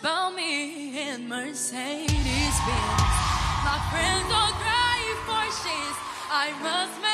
about me in Mercedes Benz. My friends all for Porsches. I must make